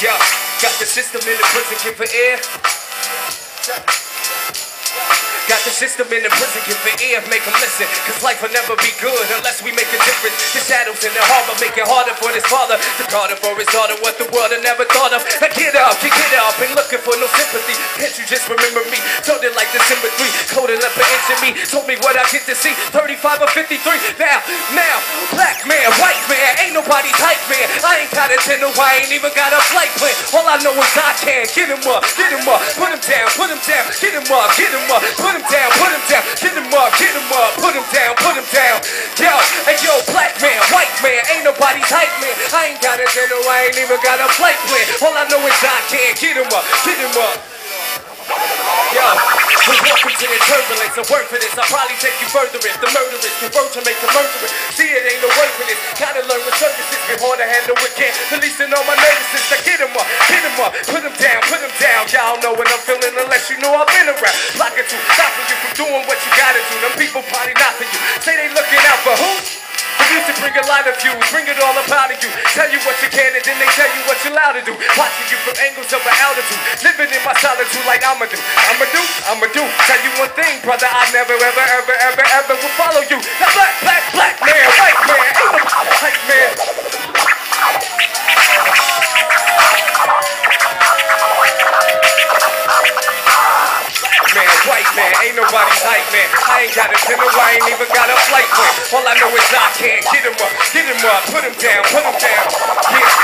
Yeah, got the system in the prison, give for air. Got the system in the prison, give for ear, make them listen. Cause life will never be good unless we make a difference. The shadows in the harbor make it harder for this father to guard for his daughter what the world had never thought of. Now get up, you get up, ain't looking for no sympathy. Can't you just remember me? Told it like December 3, coding up an inch of me. Told me what I get to see, 35 or 53. Now, now, nobody type man. I ain't got a tenner, I ain't even got a flight plan. All I know is I can get him up, get him up, put him down, put him down, get him up, get him up, put him down, put him down, get him up, get him up, put him down, put him down. Yo, hey yo, black man, white man, ain't nobody type man. I ain't got a tenner, I ain't even got a flight plan. All I know is I can get him up, get him up. To the turbulence. I work for this. I'll probably take you further if the murderers convert to make a murderous. See, it ain't no work for this. Gotta learn with services. Been hard to handle can't. Policing all my nervousness. I get him up, get him up, put him down, put him down. Y'all know what I'm feeling unless you know I've been around. Blocking you, stopping you from doing what you gotta do. Them people probably not for you. Say they looking out for who? Used to bring a lot of views, bring it all up out of you. Tell you what you can and then they tell you what you're allowed to do. Watching you from angles of an altitude. Living in my solitude like I'ma do. I'ma do, I'ma one thing, brother, I never, ever, ever, ever, ever will follow you. Now black, black, black man, white man, ain't no man. white man, ain't nobody hype man. I ain't got a dinner, I ain't even got a flight plan. All I know is I can't get him up, get him up, put him down, put him down. Yeah.